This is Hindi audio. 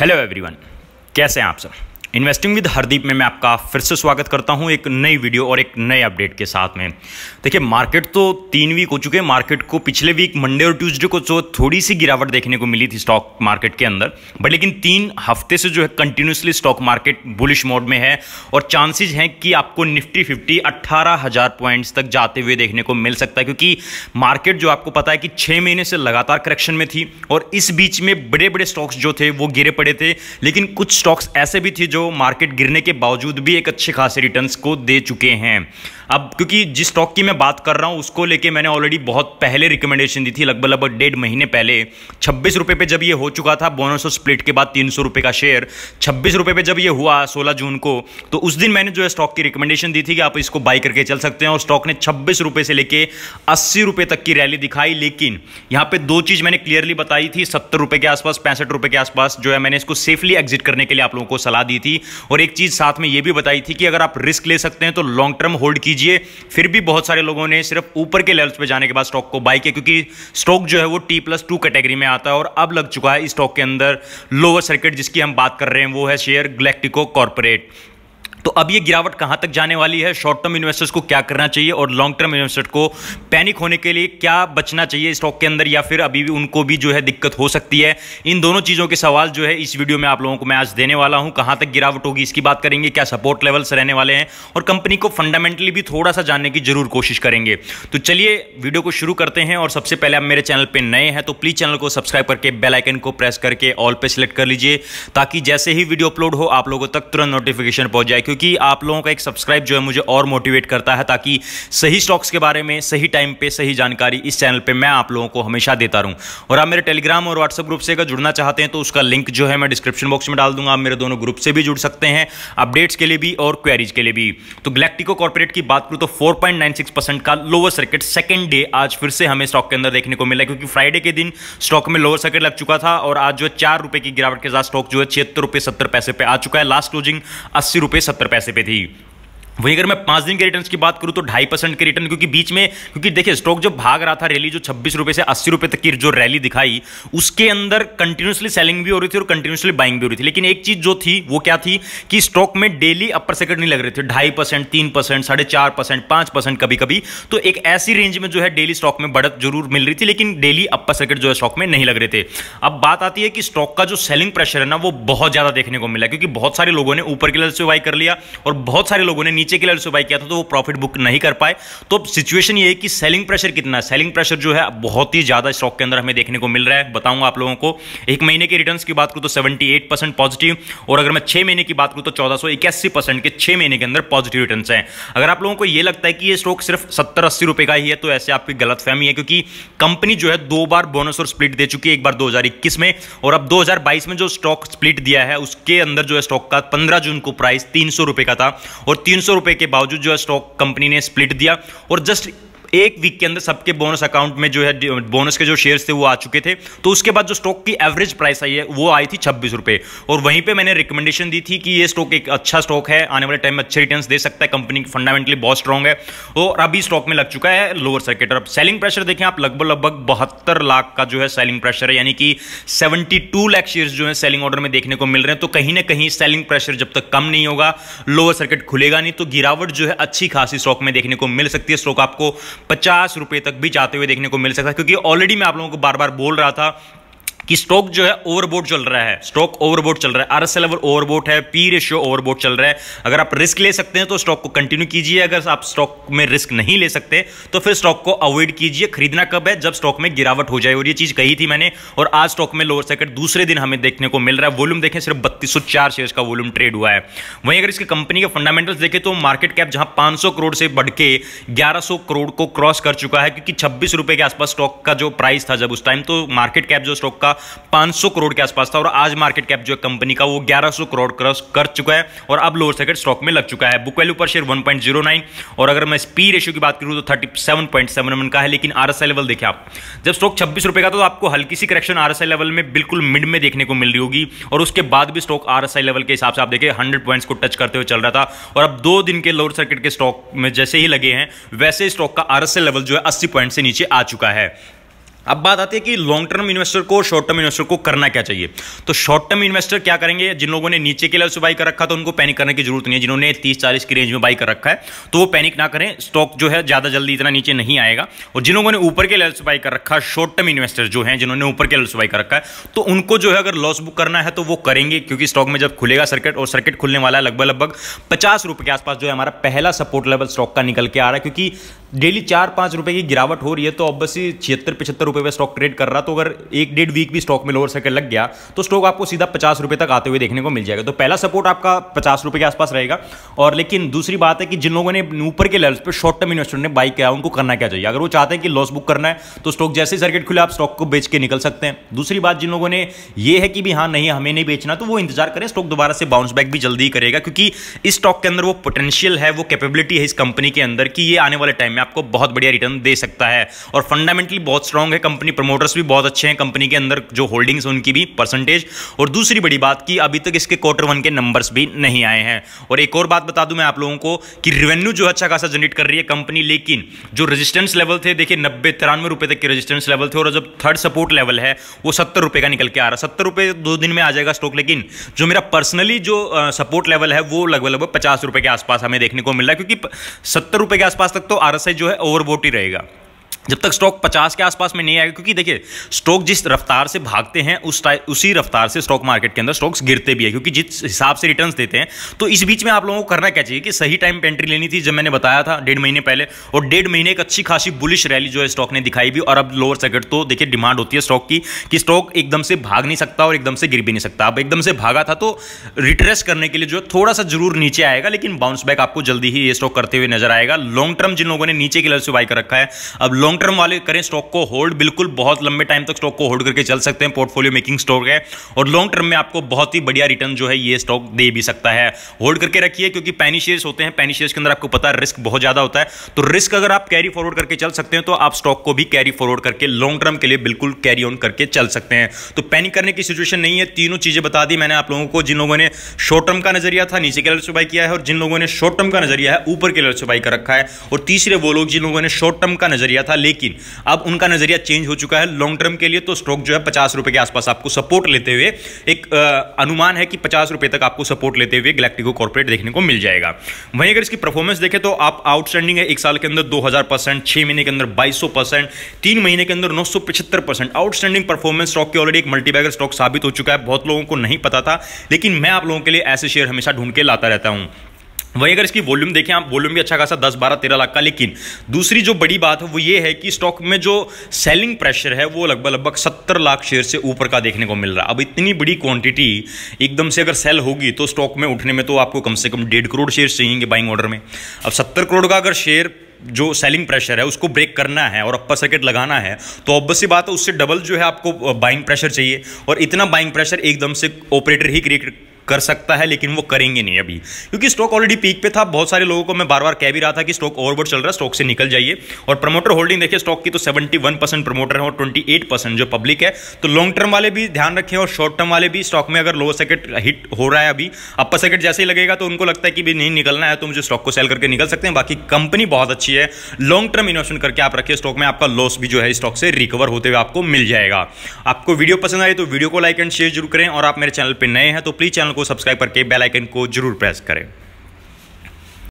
हेलो एवरीवन कैसे हैं आप सब? इन्वेस्टिंग विद हरदीप में मैं आपका फिर से स्वागत करता हूँ एक नई वीडियो और एक नए अपडेट के साथ में। देखिए मार्केट तो तीन वीक हो चुके हैं मार्केट को पिछले वीक मंडे और ट्यूसडे को जो थोड़ी सी गिरावट देखने को मिली थी स्टॉक मार्केट के अंदर बट लेकिन तीन हफ़्ते से जो है continuously stock market bullish mode में है और चांसेज हैं कि आपको निफ्टी फिफ्टी अट्ठारह पॉइंट्स तक जाते हुए देखने को मिल सकता है, क्योंकि मार्केट जो आपको पता है कि छः महीने से लगातार करेक्शन में थी और इस बीच में बड़े बड़े स्टॉक्स जो थे वो गिरे पड़े थे, लेकिन कुछ स्टॉक्स ऐसे भी थे जो जो मार्केट गिरने के बावजूद भी एक अच्छे खासे रिटर्न्स को दे चुके हैं। अब क्योंकि जिस स्टॉक की मैं बात कर रहा हूँ, उसको लेके मैंने ऑलरेडी बहुत पहले रिकमेंडेशन दी थी, लगभग लगभग डेढ़ महीने पहले। छब्बीस रुपये पे जब ये हो चुका था बोनस और स्प्लिट के बाद तीन सौ रुपये का शेयर छब्बीस रुपये पे जब ये हुआ सोलह जून को तो उस दिन मैंने जो है स्टॉक की रिकमेंडेशन दी थी कि आप इसको बाई करके चल सकते हैं, और स्टॉक ने छब्बीस रुपये से लेके अस्सी रुपये तक की रैली दिखाई। लेकिन यहाँ पे दो चीज़ मैंने क्लियरली बताई थी, सत्तर रुपये के आसपास, पैंसठ रुपये के आसपास, जो है मैंने इसको सेफली एग्जिट करने के लिए आप लोगों को सलाह दी थी। और एक चीज़ साथ में ये भी बताई थी कि अगर आप रिस्क ले सकते हैं तो लॉन्ग टर्म होल्ड कीजिए। फिर भी बहुत सारे लोगों ने सिर्फ़ ऊपर के लेवल्स पे जाने के बाद स्टॉक को बाई किया, क्योंकि स्टॉक जो है वो टी प्लस टू कैटेगरी में आता है और अब लग चुका है स्टॉक के अंदर लोअर सर्किट जिसकी हम बात कर रहे हैं, वो है शेयर ग्लैक्टिको कॉर्पोरेट तो अब ये गिरावट कहाँ तक जाने वाली है? शॉर्ट टर्म इन्वेस्टर्स को क्या करना चाहिए और लॉन्ग टर्म इन्वेस्टर को पैनिक होने के लिए क्या बचना चाहिए स्टॉक के अंदर या फिर अभी भी उनको भी जो है दिक्कत हो सकती है? इन दोनों चीज़ों के सवाल जो है इस वीडियो में आप लोगों को मैं आज देने वाला हूँ। कहाँ तक गिरावट होगी इसकी बात करेंगे, क्या सपोर्ट लेवल्स रहने वाले हैं और कंपनी को फंडामेंटली भी थोड़ा सा जानने की ज़रूर कोशिश करेंगे। तो चलिए वीडियो को शुरू करते हैं और सबसे पहले आप मेरे चैनल पर नए हैं तो प्लीज़ चैनल को सब्सक्राइब करके बेलाइकन को प्रेस करके ऑल पे सिलेक्ट कर लीजिए ताकि जैसे ही वीडियो अपलोड हो आप लोगों तक तुरंत नोटिफिकेशन पहुँच जाए। क्योंकि आप लोगों का एक सब्सक्राइब जो है मुझे और मोटिवेट करता है ताकि सही स्टॉक्स के बारे में, सही टाइम पे, सही जानकारी इस चैनल पे मैं आप लोगों को हमेशा देता रहूँ। और आप मेरे टेलीग्राम और व्हाट्सएप ग्रुप से अगर जुड़ना चाहते हैं तो उसका लिंक जो है मैं डिस्क्रिप्शन बॉक्स में डाल दूँगा। आप मेरे दोनों ग्रुप से भी जुड़ सकते हैं अपडेट्स के लिए भी और क्वेरीज के लिए भी। तो गलेक्टिको कॉर्पोरेट की बात करूँ तो फोर का लोअर सर्किट सेकेंड डे आज फिर से हमें स्टॉक के अंदर देखने को मिला क्योंकि फ्राइडे के दिन स्टॉक में लोअर सर्किट लग चुका था और आज जो है चार रुपए की गिरावट के साथ स्टॉक जो है छिहत्तर रुपए सत्तर पैसे पे आ चुका है। लास्ट क्लोजिंग अस्सी रुपए सत्तर पैसे पे थी। वहीं अगर मैं पाँच दिन के रिटर्न की बात करूँ तो ढाई परसेंट के रिटर्न क्योंकि बीच में, क्योंकि देखिए स्टॉक जो भाग रहा था रैली जो छब्बीस रुपए से अस्सी रुपए तक की जो रैली दिखाई, उसके अंदर कंटिन्यूसली सेलिंग भी हो रही थी और कंटिन्यूसली बाइंग भी हो रही थी। लेकिन एक चीज़ जो थी, वो क्या थी कि स्टॉक में डेली अपर सेकंड नहीं लग रहे थे। ढाई परसेंट तीन परसेंट साढ़े चार परसेंट परसेंट कभी कभी तो एक ऐसी रेंज में जो है डेली स्टॉक में बढ़त ज़रूर मिल रही थी, लेकिन डेली अपर सेकंड जो है स्टॉक में नहीं लग रहे थे। अब बात आती है कि स्टॉक का जो सेलिंग प्रेशर है ना, वो बहुत ज़्यादा देखने को मिला, क्योंकि बहुत सारे लोगों ने ऊपर के लेवल से बाई कर लिया और बहुत सारे लोगों ने नीचे के लेवल से बाई किया था तो वो प्रॉफिट बुक नहीं कर पाए। तो सिचुएशन ये है कि सेलिंग प्रेशर कितना है? सेलिंग प्रेशर जो है, बहुत ही ज़्यादा स्टॉक के अंदर हमें देखने को मिल रहा है। बताऊँगा आप लोगों को। एक महीने के रिटर्न की बात करूँ तो सेवेंटी पॉजिटिव और अगर मैं छह महीने की बात करूँ तो चौदह के छह महीने के अंदर पॉजिटिव रिटर्न है। अगर आप लोगों को यह लगता है कि ये स्टॉक सिर्फ़ सत्तर अस्सी रुपए का ही है तो ऐसे आपकी गलत है, क्योंकि कंपनी जो है दो बार बोनस और स्प्लिट दे चुकी है, एक बार 2021 में, और अब 2022 में जो स्टॉक स्प्लिट दिया है, उसके अंदर जो है स्टॉक का 15 जून को प्राइस तीन सौ का था, और तीन सौ रुपए के बावजूद जो है स्टॉक कंपनी ने स्प्लिट दिया और जस्ट एक वीक के अंदर सबके बोनस अकाउंट में जो है बोनस के जो शेयर्स थे वो आ चुके थे। तो उसके बाद जो स्टॉक की एवरेज प्राइस आई है, वो आई थी छब्बीस रुपए। और वहीं पे मैंने रिकमेंडेशन दी थी कि ये स्टॉक एक अच्छा स्टॉक है, आने वाले टाइम में अच्छे रिटर्न दे सकता है कंपनी फंडामेंटली बहुत स्ट्रॉग है। और अभी स्टॉक में लग चुका है लोअर सर्किट और सेलिंग प्रेशर देखें आप, लगभग लगभग बहत्तर लाख का जो है सेलिंग प्रेशर है, यानी कि सेवेंटी टू लाख शेयर्स जो है सेलिंग ऑर्डर में देखने को मिल रहे हैं। तो कहीं ना कहीं सेलिंग प्रेशर जब तक कम नहीं होगा लोअर सर्किट खुलेगा नहीं तो गिरावट जो है अच्छी खासी स्टॉक में देखने को मिल सकती है। स्टॉक आपको पचास रुपए तक भी जाते हुए देखने को मिल सकता है, क्योंकि ऑलरेडी मैं आप लोगों को बार बार बोल रहा था कि स्टॉक जो है ओवरबोट चल रहा है। स्टॉक ओवरबोट चल रहा है। आरएसएल लेवल ओवरबोट है पी रेशियो ओवरबोट चल रहा है। अगर आप रिस्क ले सकते हैं तो स्टॉक को कंटिन्यू कीजिए। अगर आप स्टॉक में रिस्क नहीं ले सकते तो फिर स्टॉक को अवॉइड कीजिए। खरीदना कब है? जब स्टॉक में गिरावट हो जाए। और ये चीज़ कही थी मैंने, और आज स्टॉक में लोअर सेकंड दूसरे दिन हमें देखने को मिल रहा है। वॉल्यूम देखें, सिर्फ़ बत्तीस शेयर का वॉल्यूम ट्रेड हुआ है। वहीं अगर इसके कंपनी के फंडामेंटल्स देखें तो मार्केट कैप जहाँ पाँच करोड़ से बढ़ के ग्यारह करोड़ को क्रॉस कर चुका है, क्योंकि छब्बीस के आसपास स्टॉक का जो प्राइस था जब उस टाइम तो मार्केट कैप जो स्टॉक का पाँच करोड़ के आसपास था और आज मार्केट कैप जो कंपनी का वो 1100 करोड़ क्रॉस कर चुका है और अब लोअर सेकेंड स्टॉक में लग चुका है। बुक वैल्यू पर शेयर 1.09 और अगर मैं स्पी रेशियो की बात करूँ तो 37.71 का है, लेकिन आरएसआई लेवल देखिए आप। जब स्टॉक छब्बीस रुपए का तो आपको हल्की सी करेक्शन आरएसआई लेवल में बिल्कुल मिड में देखने को मिल रही होगी। और उसके बाद भी स्टॉक आरएसआई लेवल के हिसाब से आप देखिए हंड्रेड पॉइंट्स को टच करते हुए चल रहा था। और अब दो दिन के लोअर सर्किट के स्टॉक में जैसे ही लगे हैं, वैसे स्टॉक का आरएसआई लेवल जो है अस्सी पॉइंट से नीचे आ चुका है। अब बात आती है कि लॉन्ग टर्म इन्वेस्टर को शॉर्ट टर्म इन्वेस्टर को करना क्या चाहिए? तो शॉर्ट टर्म इन्वेस्टर क्या करेंगे? जिन लोगों ने नीचे के लेवल से बाई कर रखा तो उनको पैनिक करने की ज़रूरत नहीं है। जिन्होंने तीस, चालीस की रेंज में बाई कर रखा है तो वो पैनिक ना करें। स्टॉक जो है, ज़्यादा जल्दी इतना नीचे नहीं आएगा। और जिन लोगों ने ऊपर के लेवल से बाई कर रखा शॉर्ट टर्म इन्वेस्टर जो है, जिन्होंने ऊपर के लेवल से बाई कर रखा है तो उनको जो है, अगर लॉस बुक करना है तो वो करेंगे। क्योंकि स्टॉक में जब खुलेगा सर्किट और सर्किट खुलने वाला है लगभग लगभग पचास के आसपास जो है, हमारा पहला सपोर्ट लेवल स्टॉक का निकल के आ रहा है। क्योंकि डेली चार पाँच रुपए की गिरावट हो रही है तो ऑब्वियसली छिहत्तर पचहत्तर रुपए पे स्टॉक ट्रेड कर रहा तो अगर एक डेढ़ वीक भी स्टॉक में लोअर सर्किट लग गया तो स्टॉक आपको सीधा पचास रुपए तक आते हुए देखने को मिल जाएगा। तो पहला सपोर्ट आपका पचास रुपए के आसपास रहेगा। और लेकिन दूसरी बात है कि जिन लोगों ने ऊपर के लेवल्स पर शॉर्ट टर्म इन्वेस्टर ने बाई किया, उनको करना क्या चाहिए? अगर वो चाहते हैं कि लॉस बुक करना है तो स्टॉक जैसे सर्किट खुले, आप स्टॉक को बेच के निकल सकते हैं। दूसरी बात, जिन लोगों ने ये है कि भी हाँ नहीं, हमें नहीं बेचना तो वो इंतज़ार करें स्टॉक दोबारा से बाउंस बैक भी जल्दी करेगा, क्योंकि इस स्टॉक के अंदर वो पोटेंशियल है, वो कैपेबिलिटी है इस कंपनी के अंदर कि ये आने वाले टाइम में आपको बहुत बढ़िया रिटर्न दे सकता है। और फंडामेंटली बहुत स्ट्रांग है कंपनी प्रमोटर्स भी बहुत अच्छे हैं कंपनी के अंदर जो होल्डिंग्स उनकी भी परसेंटेज और दूसरी बड़ी बात की अभी तक इसके क्वार्टर वन के नंबर्स भी नहीं आए हैं। और एक और बात बता दूँ मैं आप लोगों को कि रेवेन्यू जो अच्छा खासा जनरेट कर रही है कंपनी लेकिन जो रेजिस्टेंस लेवल थे, देखिए नब्बे तिरानवे रुपए तक के रेजिस्टेंस लेवल थे, और जब थर्ड सपोर्ट लेवल है, वो सत्तर रुपए का निकल के आ रहा है। सत्तर रुपए दो दिन में आ जाएगा स्टॉक लेकिन जो मेरा पर्सनली जो सपोर्ट लेवल है, वो लगभग लगभग पचास रुपए के आसपास हमें देखने को मिल रहा है। क्योंकि सत्तर रुपए के आसपास तक तो आर जो है ओवरबोट ही रहेगा। जब तक स्टॉक 50 के आसपास में नहीं आएगा, क्योंकि देखिए स्टॉक जिस रफ्तार से भागते हैं, उस उसी रफ्तार से स्टॉक मार्केट के अंदर स्टॉक्स गिरते भी है, क्योंकि जिस हिसाब से रिटर्न्स देते हैं तो इस बीच में आप लोगों को करना क्या चाहिए कि सही टाइम पे एंट्री लेनी थी, जब मैंने बताया था डेढ़ महीने पहले, और डेढ़ महीने एक अच्छी खासी बुलिश रैली जो है स्टॉक ने दिखाई भी, और अब लोअर सर्किट तो देखिए डिमांड होती है स्टॉक की, कि स्टॉक एकदम से भाग नहीं सकता और एकदम से गिर भी नहीं सकता। अब एकदम से भागा था तो रिट्रेस करने के लिए जो है थोड़ा सा ज़रूर नीचे आएगा, लेकिन बाउंस बैक आपको जल्दी ही ये स्टॉक करते हुए नज़र आएगा। लॉन्ग टर्म जिन लोगों ने नीचे की लेवल से बाई कर रखा है, अब लॉन्ग टर्म वाले करें स्टॉक को होल्ड बिल्कुल बहुत लंबे टाइम तक स्टॉक को होल्ड करके चल सकते हैं पोर्टफोलियो मेकिंग स्टॉक है, और लॉन्ग टर्म में आपको बहुत ही बढ़िया रिटर्न जो है ये स्टॉक दे भी सकता है। होल्ड करके रखिए, क्योंकि पैनी शेयर्स होते हैं पैनी शेयर्स के अंदर आपको पता है रिस्क बहुत ज़्यादा होता है। तो रिस्क अगर आप कैरी फॉरवर्ड करके चल सकते हैं तो आप स्टॉक को भी कैरी फॉरवर्ड करके लॉन्ग टर्म के लिए बिल्कुल कैरी ऑन करके चल सकते हैं। तो पैनिक करने की सिचुएशन नहीं है, तीनों चीज़ें बता दी मैंने आप लोगों को, जिन लोगों ने शॉर्ट टर्म का नज़रिया था, नीचे के से बाई किया है, और जिन लोगों ने शॉर्ट टर्म का नज़रिया है, ऊपर के लेवल से बाई कर रखा है। और तीसरे वो लोग जिन लोगों ने शॉर्ट टर्म का नज़रिया था लेकिन अब उनका नज़रिया चेंज हो चुका है। लॉन्ग टर्म के लिए तो स्टॉक जो है पचास रुपए के आसपास आपको सपोर्ट लेते हुए, एक अनुमान है कि पचास रुपए तक आपको सपोर्ट लेते हुए गैलेक्टिको कॉर्पोरेट देखने को मिल जाएगा। वहीं अगर इसकी परफॉर्मेंस देखें तो आप आउटस्टैंडिंग है, एक साल के अंदर दो हज़ार परसेंट, छह महीने के अंदर बाईस परसेंट, तीन महीने के अंदर नौ सौ पचहत्तर परसेंट। आउटस्टैंडिंग परफॉर्मेंस स्टॉक की ऑलरेडी एक मल्टीबैगर स्टॉक साबित हो चुका है। बहुत लोगों को नहीं पता था, लेकिन मैं आप लोगों के लिए ऐसे शेयर हमेशा ढूंढ के लाता रहता हूँ। वहीं अगर इसकी वॉल्यूम देखें, आप वॉल्यूम भी अच्छा खासा दस, बारह, तेरह लाख का, लेकिन दूसरी जो बड़ी बात है, वो ये है कि स्टॉक में जो सेलिंग प्रेशर है, वो लगभग लगभग सत्तर लाख शेयर से ऊपर का देखने को मिल रहा है। अब इतनी बड़ी क्वांटिटी एकदम से अगर सेल होगी तो स्टॉक में उठने में तो आपको कम से कम डेढ़ करोड़ शेयर चाहिए बाइंग ऑर्डर में। अब सत्तर करोड़ का अगर शेयर जो सेलिंग प्रेशर है, उसको ब्रेक करना है और अपर सर्किट लगाना है तो ऑब्वियसली बात है, उससे डबल जो है आपको बाइंग प्रेशर चाहिए। और इतना बाइंग प्रेशर एकदम से ऑपरेटर ही क्रिएट कर सकता है, लेकिन वो करेंगे नहीं अभी। क्योंकि स्टॉक ऑलरेडी पीक पे था, बहुत सारे लोगों को मैं बार बार कह भी रहा था कि स्टॉक ओवरबोर्ड चल रहा है स्टॉक से निकल जाइए। और प्रमोटर होल्डिंग देखिए स्टॉक की तो 71 परसेंट प्रमोटर है और 28 परसेंट जो पब्लिक है। तो लॉन्ग टर्म वाले भी ध्यान रखें और शॉर्ट टर्म वाले भी स्टॉक में अगर लोअर सेकेट हिट हो रहा है अभी अपर सेकेट जैसे ही लगेगा तो उनको लगता है कि भी नहीं, निकलना है तो मुझे स्टॉक को सेल करके निकल सकते हैं। बाकी कंपनी बहुत अच्छी है। लॉन्ग टर्म इन्वेस्टमेंट करके आप रखिए स्टॉक में, आपका लॉस भी जो है स्टॉक से रिकवर होते हुए आपको मिल जाएगा। आपको वीडियो पसंद आए तो वीडियो को लाइक एंड शेयर ज़रूर करें और आप मेरे चैनल पर नए हैं तो प्लीज़ चैनल को सब्सक्राइब करके बेल आइकन को ज़रूर प्रेस करें।